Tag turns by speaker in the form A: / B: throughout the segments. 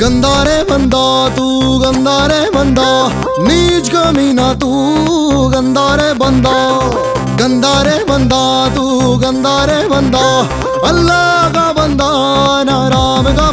A: गंदा रे बंदा, तू गंदा रे बंदा। नीच कमीना तू गंदा रे बंदा। गंदा रे बंदा, तू गंदा रे बंदा। अल्लाह का बंदा, ना राम का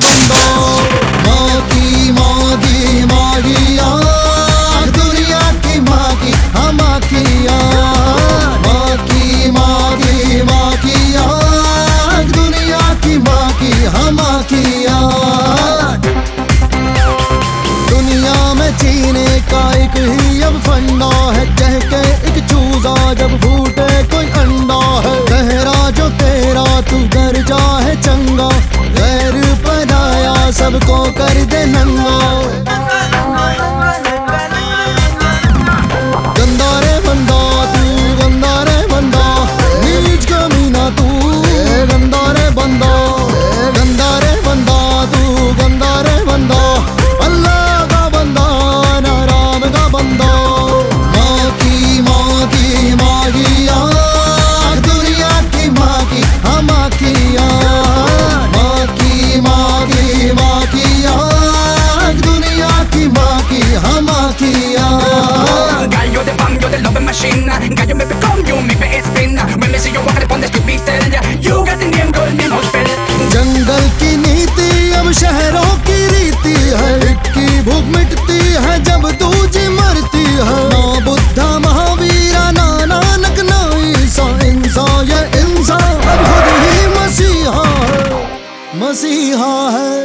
A: इसका एक ही अब फंडा है। कह के एक चूजा जब फूटे, कोई अंडा है। गहरा जो तेरा तू घर जा है चंगा गैर पर आया सबको कर दे नंगा। मसीहा है।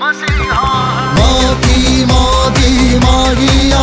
A: मसीहा मोदी मोदी मारिया